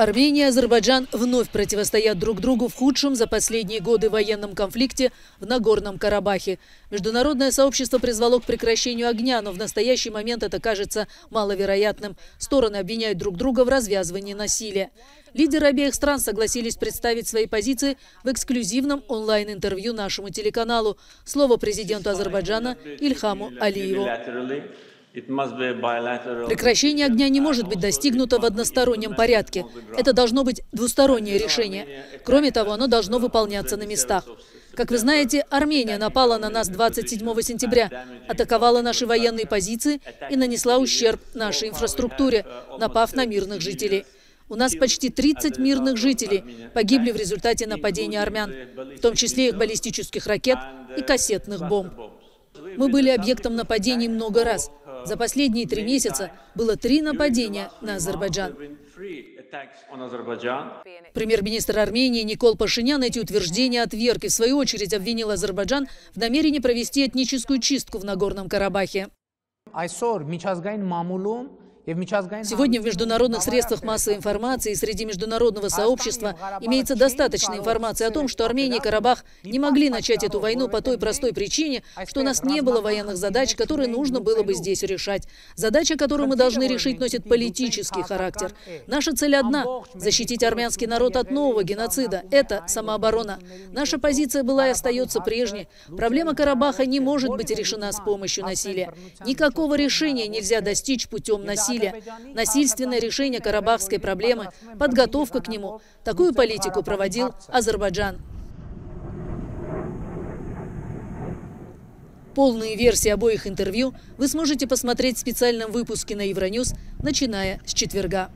Армения и Азербайджан вновь противостоят друг другу в худшем за последние годы военном конфликте в Нагорном Карабахе. Международное сообщество призвало к прекращению огня, но в настоящий момент это кажется маловероятным. Стороны обвиняют друг друга в развязывании насилия. Лидеры обеих стран согласились представить свои позиции в эксклюзивном онлайн-интервью нашему телеканалу. Слово президенту Азербайджана Ильхаму Алиеву. Прекращение огня не может быть достигнуто в одностороннем порядке. Это должно быть двустороннее решение. Кроме того, оно должно выполняться на местах. Как вы знаете, Армения напала на нас 27 сентября, атаковала наши военные позиции и нанесла ущерб нашей инфраструктуре, напав на мирных жителей. У нас почти 30 мирных жителей погибли в результате нападения армян, в том числе их баллистических ракет и кассетных бомб. Мы были объектом нападений много раз. За последние три месяца было три нападения на Азербайджан. Премьер-министр Армении Никол Пашинян эти утверждения отверг и в свою очередь обвинил Азербайджан в намерении провести этническую чистку в Нагорном Карабахе. Сегодня в международных средствах массовой информации и среди международного сообщества имеется достаточно информации о том, что Армения и Карабах не могли начать эту войну по той простой причине, что у нас не было военных задач, которые нужно было бы здесь решать. Задача, которую мы должны решить, носит политический характер. Наша цель одна – защитить армянский народ от нового геноцида. Это самооборона. Наша позиция была и остается прежней. Проблема Карабаха не может быть решена с помощью насилия. Никакого решения нельзя достичь путем насилия насилия, насильственное решение карабахской проблемы, подготовка к нему. Такую политику проводил Азербайджан. Полные версии обоих интервью вы сможете посмотреть в специальном выпуске на Евроньюз, начиная с четверга.